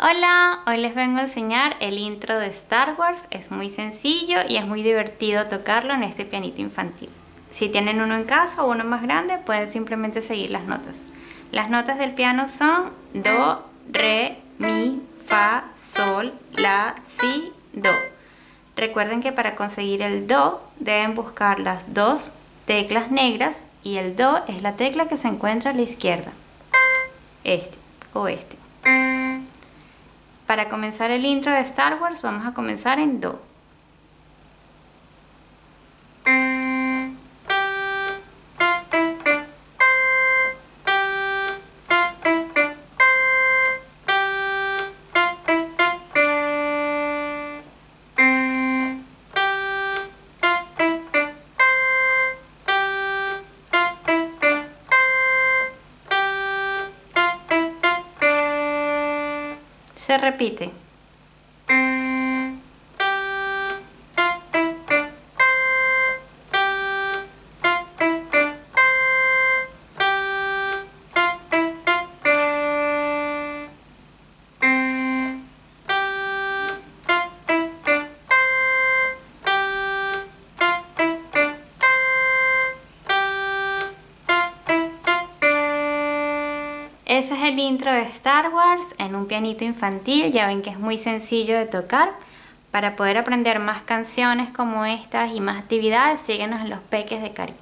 Hola, hoy les vengo a enseñar el intro de Star Wars. Es muy sencillo y es muy divertido tocarlo en este pianito infantil. Si tienen uno en casa o uno más grande, pueden simplemente seguir las notas. Las notas del piano son Do, Re, Mi, Fa, Sol, La, Si, Do. Recuerden que para conseguir el Do deben buscar las dos teclas negras y el Do es la tecla que se encuentra a la izquierda. Este o este. Para comenzar el intro de Star Wars vamos a comenzar en Do. Se repite. Ese es el intro de Star Wars en un pianito infantil. Ya ven que es muy sencillo de tocar. Para poder aprender más canciones como estas y más actividades, síguenos en los peques de Cari.